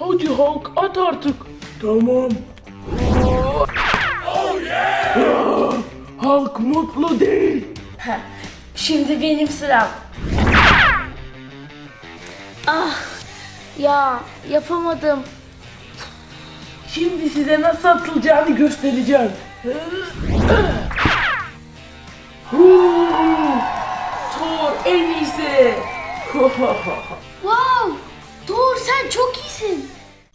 Hadi Hulk at artık. Tamam. Ah, Hulk mutlu değil. Heh, Şimdi benim sıram. Ah ya yapamadım. Şimdi size nasıl atılacağını göstereceğim. Thor en iyisi. Wow Thor sen çok iyisin.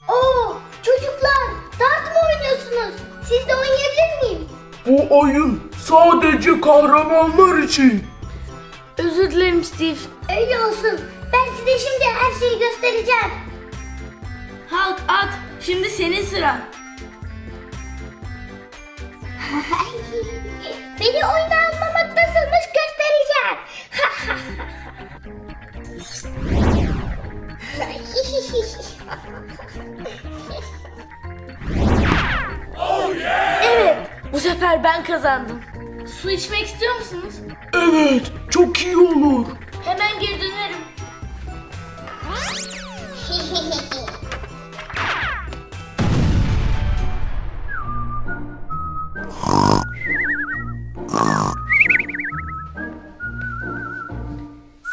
Oo, çocuklar dart mı oynuyorsunuz? Siz de oynayabilir miyim? Bu oyun sadece kahramanlar için. Özür dilerim Steve. Öyle olsun. Ben size şimdi her şeyi göstereceğim. Hulk at. Şimdi senin sıran. Beni oyuna almamak sefer ben kazandım. Su içmek istiyor musunuz? Evet, çok iyi olur. Hemen geri dönerim.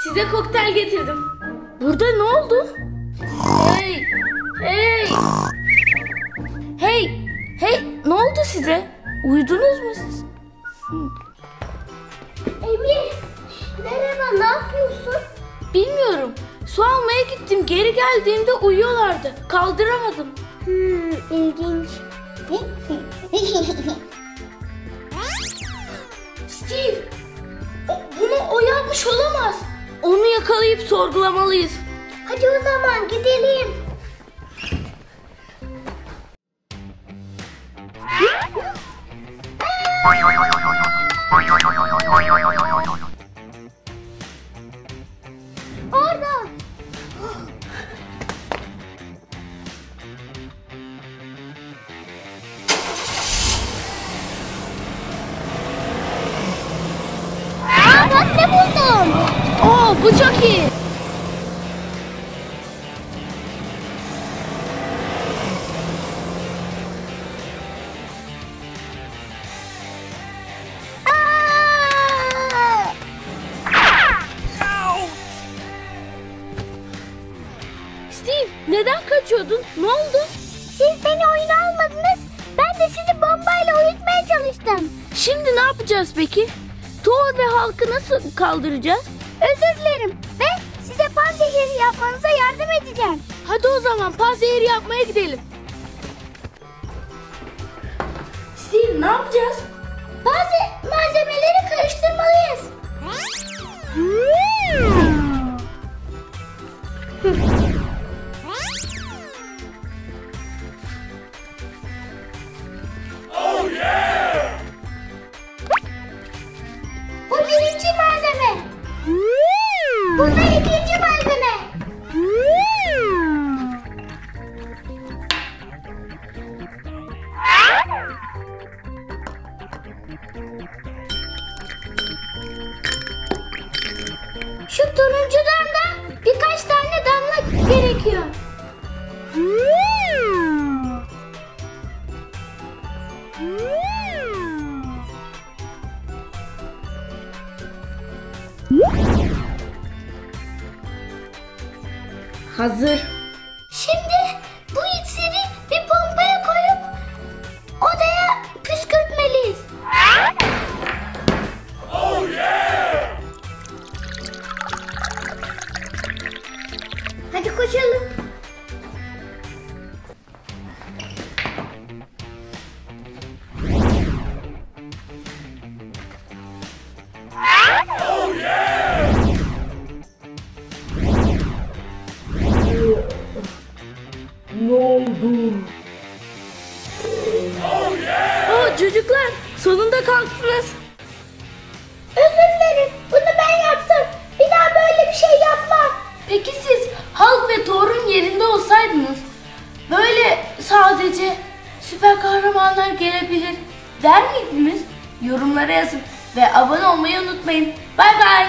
Size kokteyl getirdim. Burada ne oldu? Hey! Hey! Hey! Hey! Ne oldu size? Uyudunuz mu siz? Emir, merhaba ne yapıyorsun? Bilmiyorum. Su almaya gittim. Geri geldiğimde uyuyorlardı. Kaldıramadım. Hmm, ilginç. Steve! o- bunu o yapmış olamaz. Onu yakalayıp sorgulamalıyız. Hadi o zaman gidelim. Orada. Aa, bak ne buldum. Oo bu çok iyi. Kaçıyordun? Ne oldu? Siz beni oyuna almadınız. Ben de sizi bombayla uyutmaya çalıştım. Şimdi ne yapacağız peki? Thor ve halkı nasıl kaldıracağız? Özür dilerim ve size panzehiri yapmanıza yardım edeceğim. Hadi o zaman panzehir yapmaya gidelim. Steve ne yapacağız? Bazı malzemeleri karıştırmalıyız. Bu Bu da ikinci malzeme. Şu turuncudan da birkaç tane Hazır. Şimdi bu iksiri bir pompaya koyup odaya püskürtmeliyiz. Hadi koşalım. Ne oldu? Oo çocuklar sonunda kalktınız. Özür dilerim. Bunu ben yaptım. Bir daha böyle bir şey yapmam. Peki siz Hulk ve Thor'un yerinde olsaydınız böyle sadece süper kahramanlar gelebilir der miydiniz? Yorumlara yazın ve abone olmayı unutmayın. Bay bay.